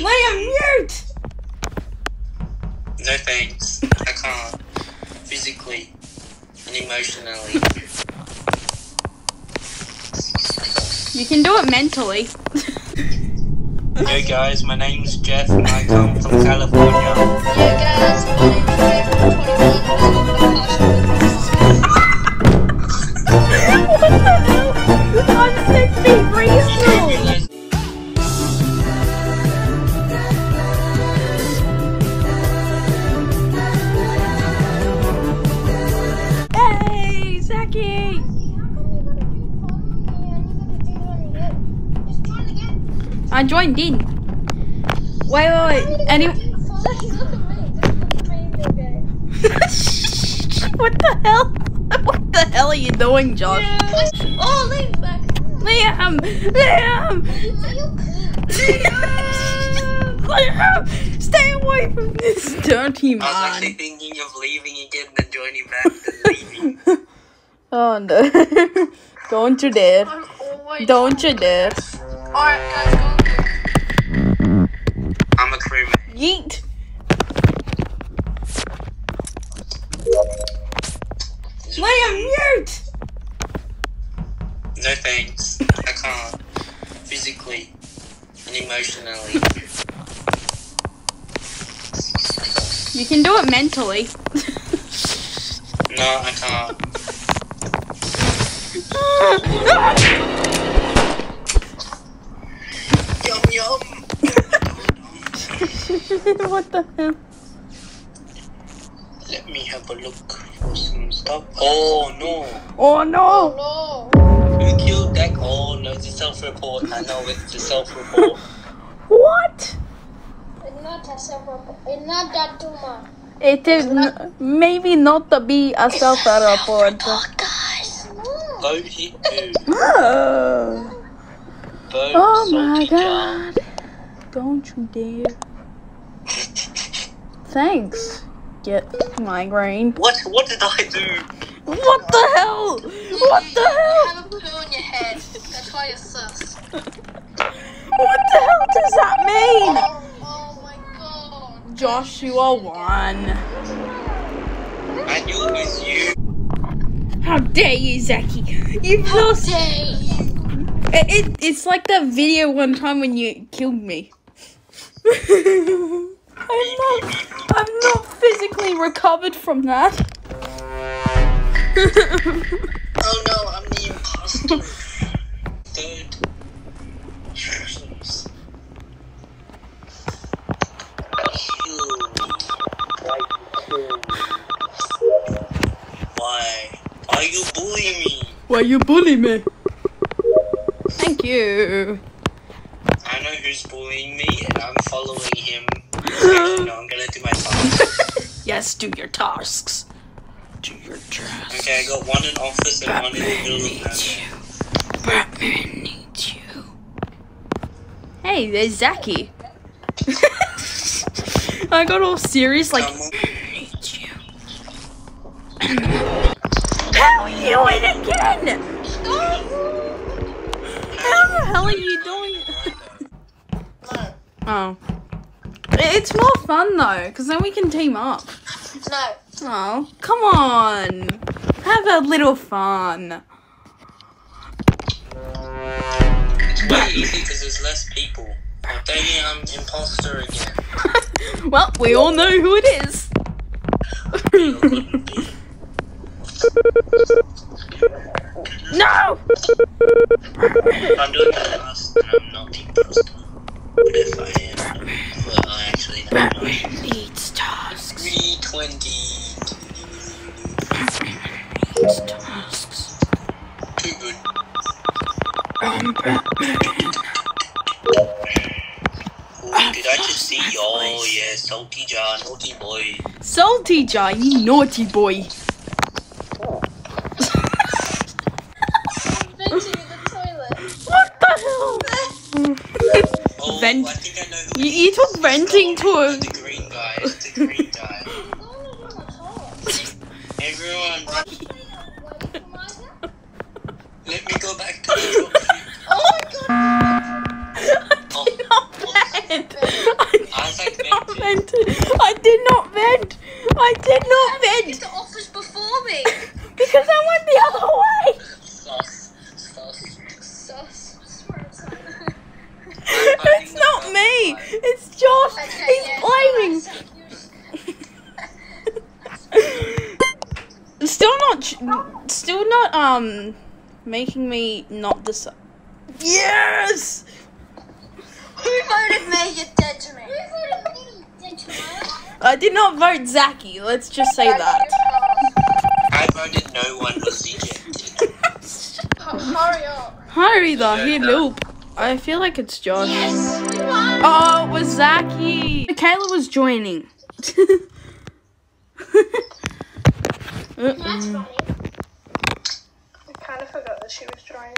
Liam, mute! No thanks. I can't. Physically and emotionally. You can do it mentally. Hey guys, my name's Jeff and I come from California. Yeah, guys, my name is Jeff. Joined in. Wait, wait, wait. Any? what the hell? What the hell are you doing, Josh? Oh, Liam's back. Liam! Liam! Liam! Stay away from this dirty I was actually man. thinking of leaving again and joining back and leaving. Oh no. Don't you dare. Don't you dare. Alright, guys, go. Mentally. No, I can't. Yum yum. what the hell? Let me have a look for some stuff. Oh no. Oh no! No. Who killed that? Oh no, it's a self-report. I know it's a self-report. What? It's not a self It's not that too much. It is n- maybe not to be a self-report. guys. No. Vote hit who? Oh Vote Oh my god. Don't you dare. Thanks. Get migraine. What? What did I do? What the hell? What the You hell? have a poo on your head. That's why you're sus. What the hell does that mean? Oh, oh my god. Joshua 1. I knew it was you. How dare you, Zachy? You've lost. Dare you. It, it, it's like that video one time when you killed me. I'm not. I'm not physically recovered from that. you bully me? Thank you. I know who's bullying me, and I'm following him. Actually, no, I'm gonna do my task. Yes, do your tasks. Do your tasks. Okay, I got one in office and one in the Batman middle of needs nowhere. you. Batman needs you. Hey, there's Zachy. I got all serious, like. Come on. needs you. How are you in again? How the hell are you doing? No. Oh. It's more fun though, because then we can team up. No. Oh, come on. Have a little fun. It's way easy because there's less people. Oh, dang it, I'm imposter again. well, we all know who it is. You couldn't be. no! I'm doing my task and I'm not the imposter. But if I am, well, I actually know. Batman needs tasks. 320. Needs tasks. Too good. I'm Batman. Oh, did I just see? Oh, yeah, salty jar, naughty boy. Salty Jar, you naughty boy. vent. You, you took venting to him. The green guy. The green guy. Everyone. Let me go back to the. Oh my god. I did oh. not. I did not vent. I did not vent. I did not vent. Making me not decide. Yes. Who voted me? You're dead to me. Who voted me? Did you know? I did not vote Zachy. Let's just say that. I voted no one was ejected. Oh, hurry up. Hurry the hell up. I feel like it's Josh. Oh, it was Zachy. Michaela was joining. That's funny. I kind of forgot that she was trying.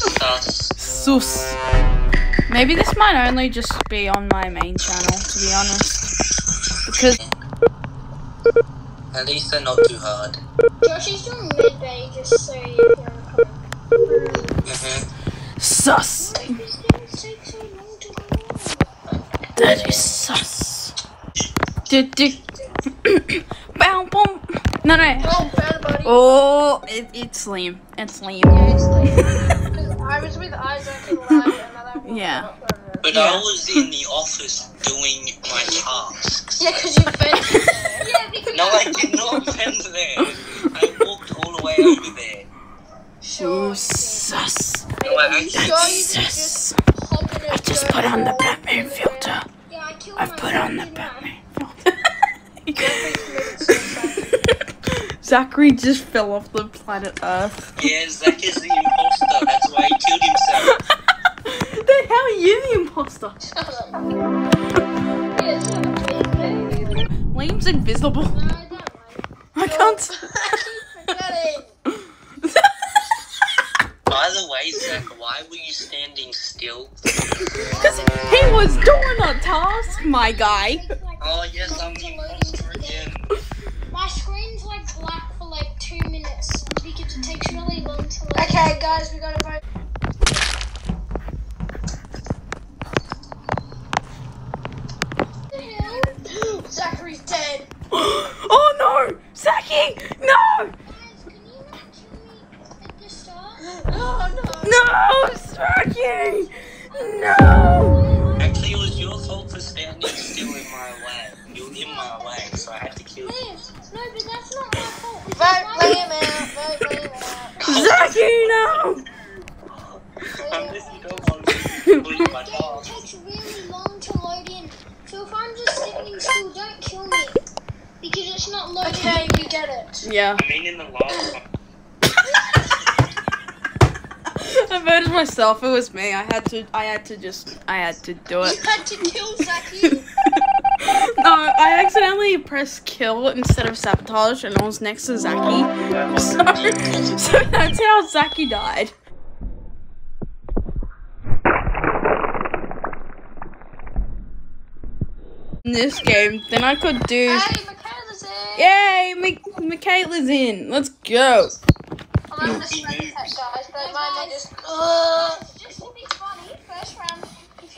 Sus. Sus. Maybe this might only just be on my main channel, to be honest. Because At least they're not too hard. Josh is doing med bay just so you can come. hmm sus. These things take so long to go on. That is sus. Do, do. Bow, boom. No, no. Oh, bad buddy. Oh, it, it's Liam. It's Liam. Yeah, it's like, 'cause I was with Isaac and Lad and other people. Yeah. But I was in the office doing my tasks. Yeah, because you vented there. Yeah, because No, I did not bend there. I walked all the way over there. Sure. Oh, sus. No, I actually Sure, you did. can Sus. just hop Just put on the Batman filter. yeah, I killed I've put on the myself, didn't I? Batman Zachary just fell off the planet Earth. Yeah, Zach is the imposter. That's why he killed himself. then how are you the imposter? Yeah, it's not a big bay. Liam's invisible. No, I don't. I can't. By the way, Zach, why were you standing still? Because he was doing a task, my guy. Oh, yes, I'm the Okay, guys, we gotta vote. What the hell? Zachary's dead. oh no! Zachy! No! Guys, can you not kill me at the start? Oh no. No! Zachy! No! Actually, it was your fault for standing still in my way. You were in my way, so I had to kill you. Liam, no, but that's not my fault. It's Vote my Liam out. Vote Liam out. Zachy, no! You don't want to complete my game task. takes really long to load in. So if I'm just sitting still, don't kill me. Because it's not loading. Okay, we get it. Yeah. I mean, in the last one. I voted myself. It was me. I had to. I had to just. I had to do it. You had to kill Zachy. no, uh, I accidentally pressed kill instead of sabotage, and I was next to Zachy. So, so that's how Zachy died. In this game, then I could do. hey, Michaela's in. Yay! Mi- Michaela's in. Let's go. I'm gonna He spread the moved. text, guys, but mine may just. Just to be funny, first round,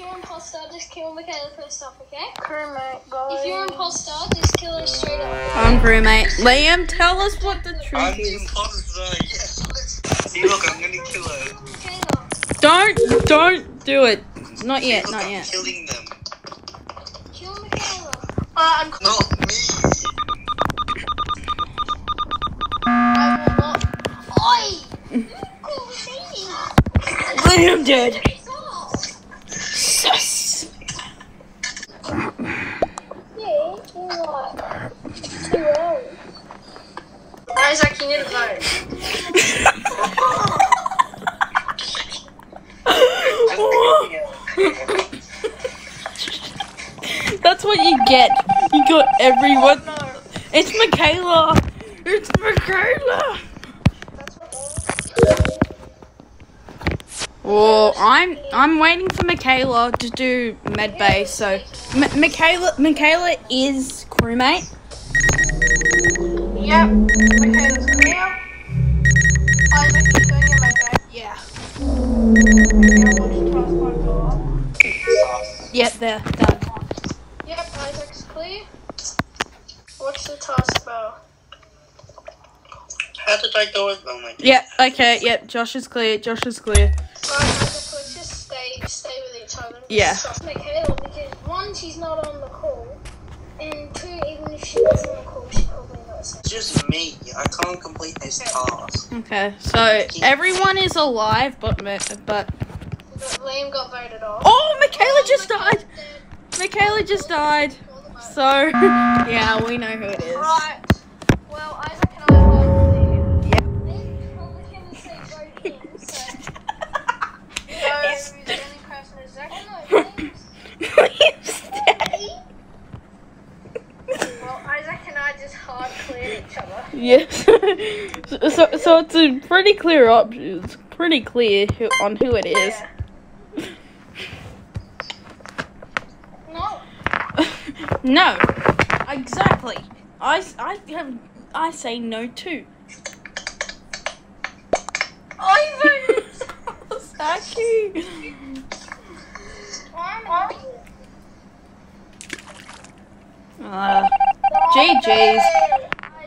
if you're imposter, just kill Michaela first off, okay? Crewmate, guys. If you're imposter, just kill her straight up. I'm crewmate. Liam, tell us what the truth I'm the is. imposter. Yes, let's see. Look, I'm gonna kill her. Michaela, Don't, don't do it. Not yet, Look, not I'm yet. killing them. kill Michaela. Uh, I'm. Not me. I will not. Oi! Liam dead. Stop. Sus. Yeah, you're like two hours. Isaac, you need to vote. That's what you get. You got everyone. No. It's Michaela. It's Michaela. That's what Well, I'm I'm waiting for Michaela to do med bay. So, M- Michaela Michaela is crewmate. Yep. Michaela's clear. Isaac, you're going in my bag. Yeah. Now watch transport go up. Yep, there. Done. Yep, Isaac's clear. What's the task bar? How did I go over my Yep. Okay. Yep. Josh is clear. Josh is clear. Right, let's just stay, stay with each other. Yeah. Stop Michaela, because one, she's not on the call, and two, even if she was on the call, she probably knows. It's just me. I can't complete this task. Okay. So everyone is alive, but Mi- but But Liam got voted off. oh, Michaela just Michaela's died. dead. Michaela just died. All the votes. So yeah, we know who it is. Right. Well, Isaac and I will leave. Liam probably gonna say vote in, so. So, the only person is Zach. No, Liam's Please stay. Well, Isaac and I just hard cleared each other. Yes. so, so so it's a pretty clear op- It's pretty clear who, on who it is. Yeah. No. No. Exactly. I I have I say no too. I Saki. I'm Uh, GG's.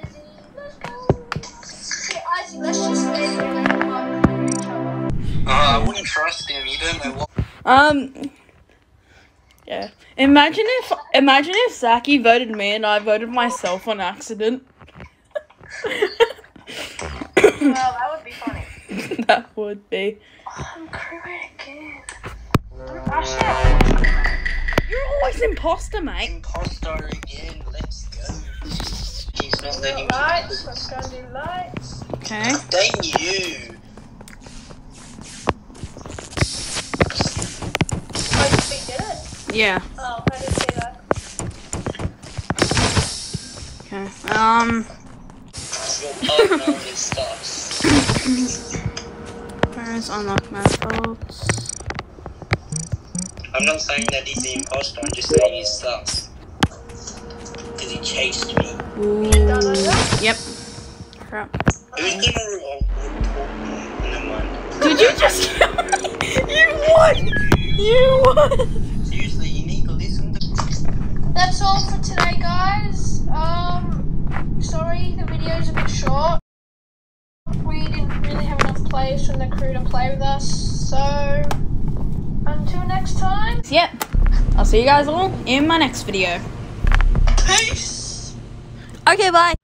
Izzy, let's go. Okay, Izzy, let's just stay here and hard clear each other. Uh, I wouldn't trust him. You don't know what. Um. Yeah. Imagine if imagine if Zachy voted me and I voted myself on accident. Well, that would be funny. that would be. I'm crewing again. Uh, oh, Actually, You're always imposter, mate. Imposter again. Let's go. He's not letting me. lights. Let's go and do lights. Okay. Dang you. Yeah. Oh, I didn't see that. Okay. Um. Your partner is sus. Where's unlock methods? I'm not saying that he's the imposter. I'm just saying he's sus. Because he chased me. Ooh. Yep. Crap. Who's gonna roll? Never mind. Did you just kill me? You won! You won! That's all for today, guys. Um, sorry the video's a bit short. We didn't really have enough players from the crew to play with us, so until next time. Yep. I'll see you guys all in my next video. Peace! Okay, bye.